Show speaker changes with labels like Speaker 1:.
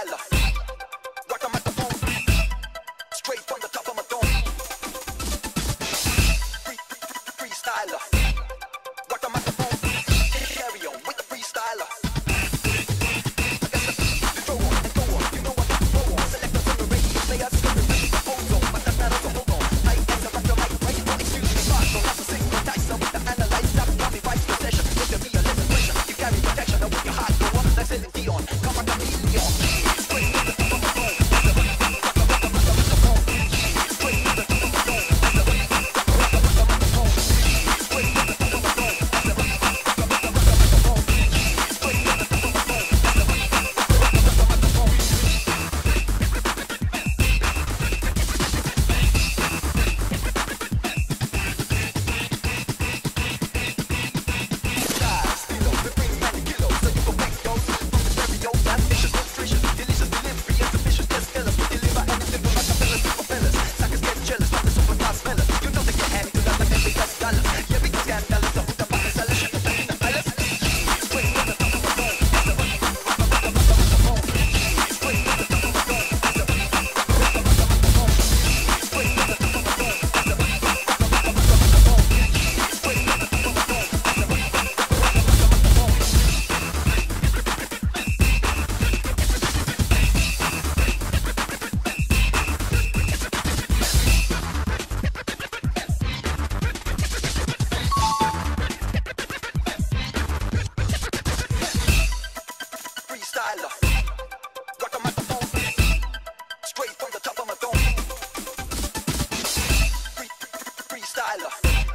Speaker 1: Rock the phone. Straight from the Freestyler, Rock a microphone. Straight from the top of my dome. Free, free, free, freestyle.